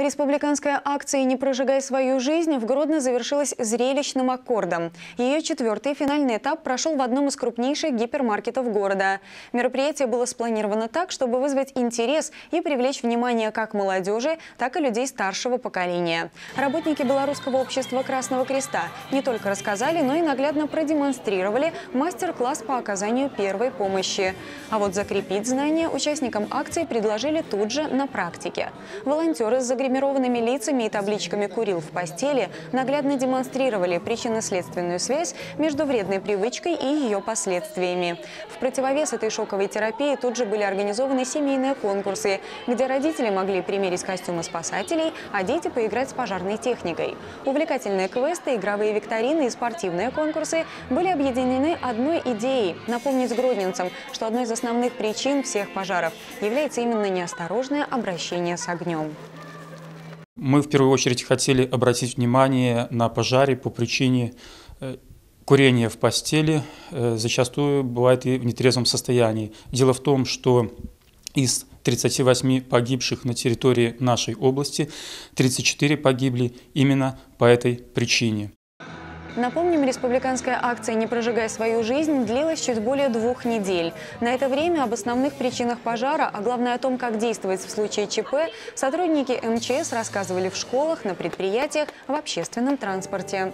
Республиканская акция «Не прожигай свою жизнь» в Гродно завершилась зрелищным аккордом. Ее четвертый финальный этап прошел в одном из крупнейших гипермаркетов города. Мероприятие было спланировано так, чтобы вызвать интерес и привлечь внимание как молодежи, так и людей старшего поколения. Работники Белорусского общества Красного Креста не только рассказали, но и наглядно продемонстрировали мастер-класс по оказанию первой помощи. А вот закрепить знания участникам акции предложили тут же на практике. Волонтеры с загреб загримированными лицами и табличками «Курил в постели» наглядно демонстрировали причинно-следственную связь между вредной привычкой и ее последствиями. В противовес этой шоковой терапии тут же были организованы семейные конкурсы, где родители могли примерить костюмы спасателей, а дети поиграть с пожарной техникой. Увлекательные квесты, игровые викторины и спортивные конкурсы были объединены одной идеей – напомнить гродненцам, что одной из основных причин всех пожаров является именно неосторожное обращение с огнем. Мы в первую очередь хотели обратить внимание на пожаре по причине э, курения в постели, э, зачастую бывает и в нетрезвом состоянии. Дело в том, что из 38 погибших на территории нашей области 34 погибли именно по этой причине. Напомним, республиканская акция «Не прожигай свою жизнь» длилась чуть более двух недель. На это время об основных причинах пожара, а главное о том, как действовать в случае ЧП, сотрудники МЧС рассказывали в школах, на предприятиях, в общественном транспорте.